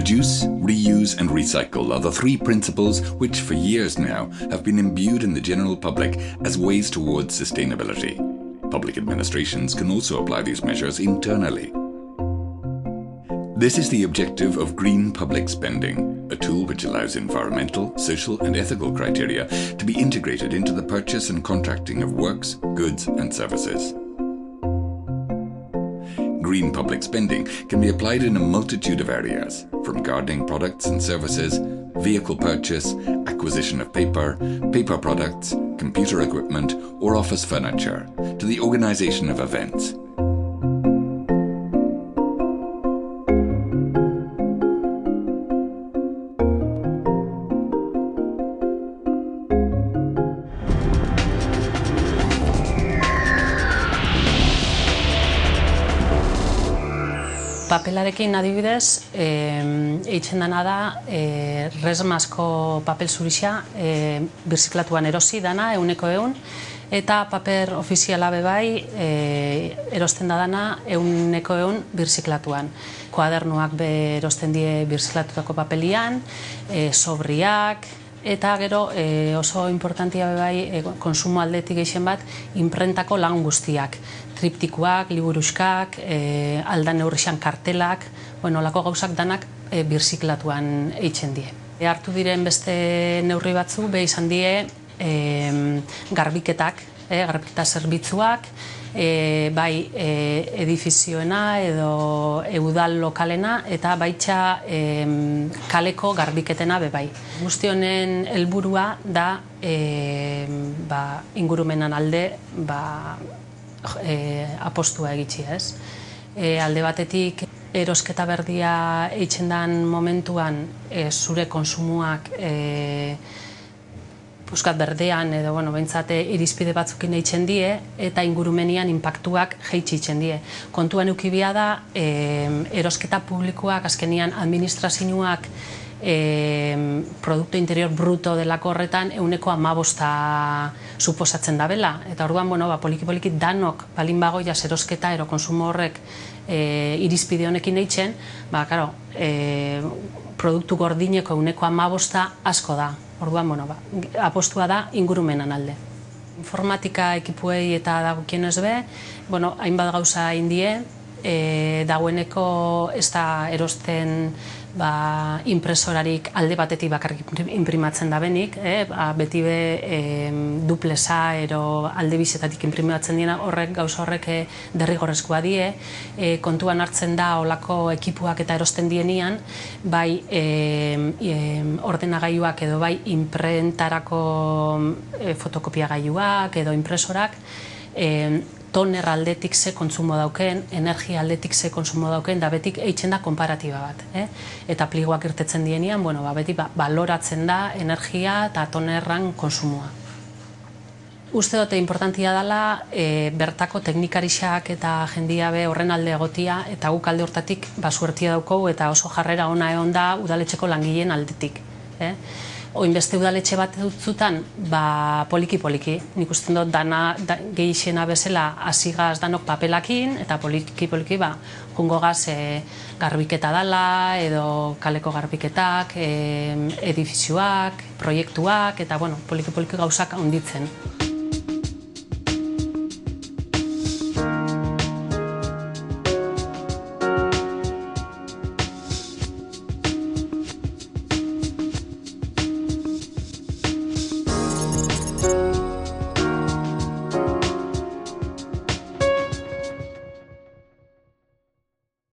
Reduce, reuse, and recycle are the three principles which, for years now, have been imbued in the general public as ways towards sustainability. Public administrations can also apply these measures internally. This is the objective of green public spending, a tool which allows environmental, social, and ethical criteria to be integrated into the purchase and contracting of works, goods, and services. Green public spending can be applied in a multitude of areas, from gardening products and services, vehicle purchase, acquisition of paper, paper products, computer equipment, or office furniture, to the organization of events. Papelarekin adibidez, e, eitzen dana da, e, resmasko papel zurixa e, birziklatuan erosi dana, euneko eun, eta paper ofiziala bebai e, erosten da dana euneko eun birziklatuan. Koadernuak be erosten die birziklatutako papelian, e, sobriak, eta gero e, oso importantia bebai e, konsumo aldetik geixen bat, imprentako lan guztiak triptikuak, liburuskak, e, aldan neurrixan kartelak, bueno, lako gauzak danak e, birziklatuan eitzen die. E, hartu diren beste neurri batzu, be izan die e, garbiketak, e, garbiketa zerbitzuak, e, bai e, edifizioena edo eudal lokalena eta baitxa e, kaleko garbiketena be bai. Guzti honen helburua da e, ba, ingurumenan alde ba, e, apostua egitzi, ez? E, alde batetik erosketa berdia eitzen dan momentuan e, zure konsumuak e, Euskat berdean edo bueno, bentsate irizpide batzukin eitzen die eta ingurumenian inpaktuak jeitsi die. Kontuan eukibia da e, erosketa publikoak azkenian administrazioak e, produkto interior bruto delako horretan euneko amabosta suposatzen da bela. Eta orduan, bueno, ba, poliki-poliki danok balin bagoia zerosketa ero konsumo horrek e, irizpide honekin eitzen, ba, karo, e, produktu gordineko euneko amabosta asko da. Orduan, bueno, ba, apostua da ingurumenan alde. Informatika ekipuei eta dagokien ez be, bueno, hainbat gauza indie, e, dagoeneko ez da erosten ba, impresorarik alde batetik bakarrik imprimatzen da benik, eh? ba, beti be e, duplesa ero alde bizetatik imprimatzen dira horrek gauza horrek e, derrigorrezkoa die, e, kontuan hartzen da olako ekipuak eta erosten dienian, bai e, e, ordenagailuak edo bai imprentarako e, fotokopiagailuak edo impresorak, toner aldetik ze kontsumo dauken, energia aldetik ze kontsumo dauken, da betik eitzen da konparatiba bat. Eh? Eta pligoak irtetzen dienian, bueno, ba, beti ba, baloratzen da energia eta tonerran konsumoa. Uste dute importantia dela e, bertako teknikarixak eta jendia be horren alde egotia eta guk alde hortatik basuertia dauko eta oso jarrera ona egon da udaletxeko langileen aldetik. Eh? Oin beste udaletxe bat dutzutan, ba, poliki-poliki. Nik uste dut dana da, gehixena bezala asigaz danok papelakin, eta poliki-poliki ba, jungo gaz e, garbiketa dala, edo kaleko garbiketak, e, edifizioak, proiektuak, eta bueno, poliki-poliki gauzak handitzen.